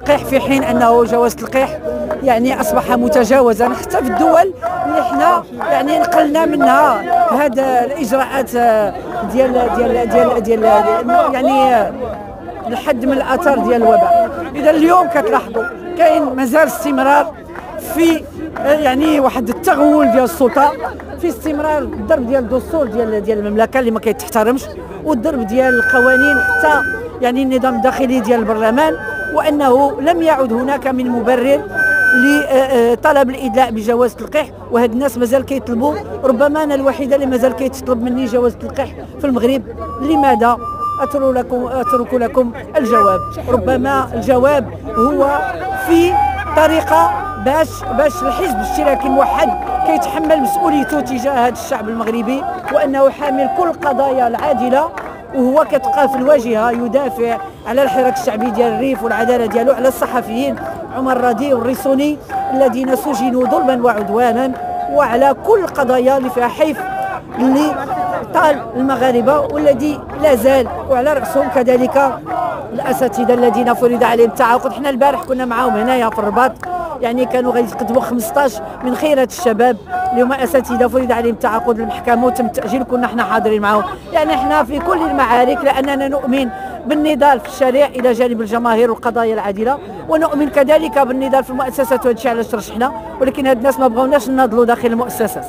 القيح في حين أنه جواز القيح يعني أصبح متجاوزا حتى في الدول اللي حنا يعني نقلنا منها هذا الإجراءات آه، ديال ديال ديال ديال يعني آه، الحد من الأثار ديال الوباء. إذا اليوم كتلاحظوا كاين مازال استمرار في يعني واحد التغول ديال السلطة في استمرار الضرب ديال الدستور ديال ديال المملكة اللي ما كيتحترمش والضرب ديال القوانين حتى يعني النظام الداخلي ديال البرلمان وأنه لم يعد هناك من مبرر لطلب الإدلاء بجواز التلقيح وهاد الناس مازال كيطلبوا. ربما أنا الوحيدة اللي مازال كيتطلب مني جواز التلقيح في المغرب لماذا أترك لكم أترك لكم الجواب؟ ربما الجواب هو في طريقة باش باش الحزب الاشتراكي الموحد كيتحمل مسؤوليته تجاه هذا الشعب المغربي وأنه حامل كل القضايا العادلة وهو كتلقاه في الواجهة يدافع على الحراك الشعبي ديال الريف والعدالة ديالو على الصحفيين عمر رادي والريسوني الذين سجنوا ظلما وعدوانا وعلى كل القضايا اللي فيها حيف اللي طال المغاربة والذي لا زال وعلى رأسهم كذلك الأساتذة الذين فرض عليهم التعاقد. حنا البارح كنا معاهم هنايا في الرباط. يعني كانوا غيقدموا 15 من خيرة الشباب اللي هما أساتذة فرض عليهم التعاقد المحكمة وتم التاجيل كنا إحنا حاضرين معاهم. يعني إحنا في كل المعارك لأننا نؤمن بالنضال في الشارع إلى جانب الجماهير والقضايا العادلة ونؤمن كذلك بالنضال في المؤسسات وهذا الشيء علاش ترشحنا ولكن هاد الناس ما بغاوناش نناضلوا داخل المؤسسات